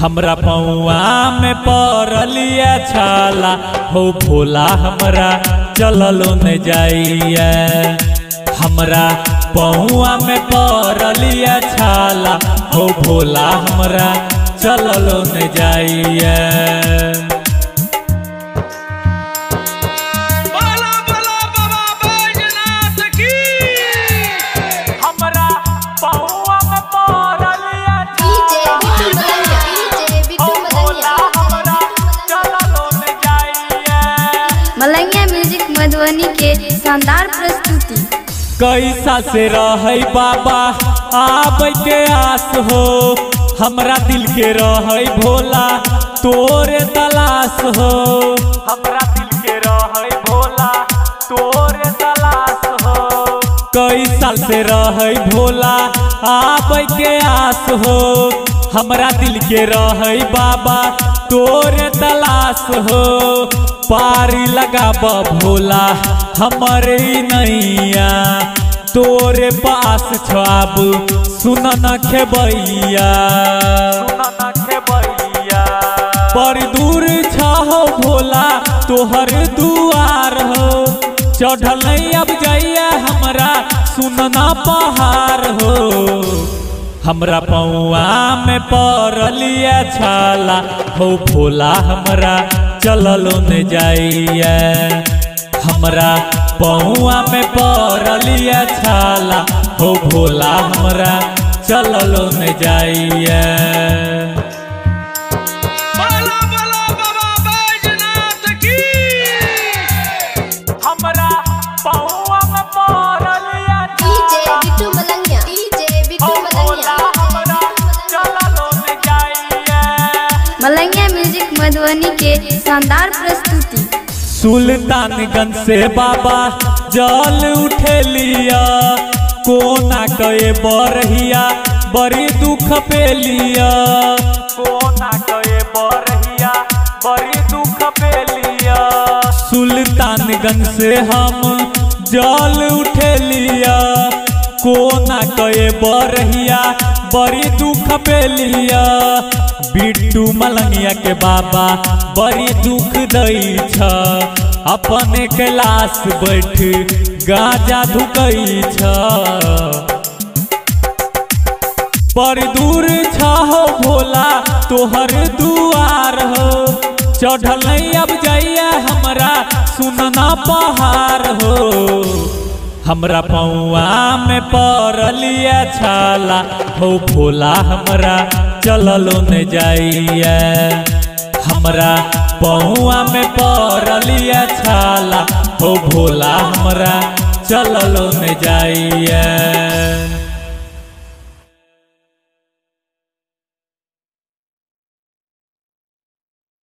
हमरा पौआ में पड़लिया छाला, हो भोला हमरा चललो न जाइए। हमरा पौआ में पड़लिया छाला, हो भोला हमरा चललो न जाइया शानदार प्रस्तुति। कैसा से रह बाबा आबै के आस हो। हमरा दिल के रहे भोला तोरे तलाश हो। हमरा दिल के रहे भोला तोरे तलाश हो। कई साल से रह भोला आबै के आस हो। हमरा दिल के रहे बाबा तोरे तलाश हो। पारी लगाब भोला हमारे नैया। तोरे पास छाब सुन न खेबैया। पर दूर छहो भोला तोहर दुआर हो। चढ़ल अब जइया हमरा सुनना पहाड़ हो। हमरा पौआ में पड़लिया छाला हो भोला हमरा। चललो न जाइए। हमरा पौआ में पड़लिया छाला। हो भोला हमरा चलल न जाइया म्यूज़िक मधुबनी के शानदार प्रस्तुति। सुल्तानगंज से बाबा जल उठे लिया कोना कए बरहिया, बड़ी दुख पे लिया कोना कए बरहिया, बड़ी दुख पे लिया सुल्तानगंज से हम जल उठे लिया कोना कए बरहिया, बड़ी दुख पे लिया बिट्टू मलंगिया के बाबा बड़ी दुख दई छ। अपने कैलाश बैठ गाजा धुकई छ। पर दूर छहो भोला, तोहर दुआर हो। चढ़ल अब जइया हमरा, सुनना पहाड़ हो। हमरा पौआ में पड़लिया छाला, हो भोला हमरा। चललो न जाइए। हमरा पौआ में पड़लिया छाला हो भोला हमरा चलल न जाइया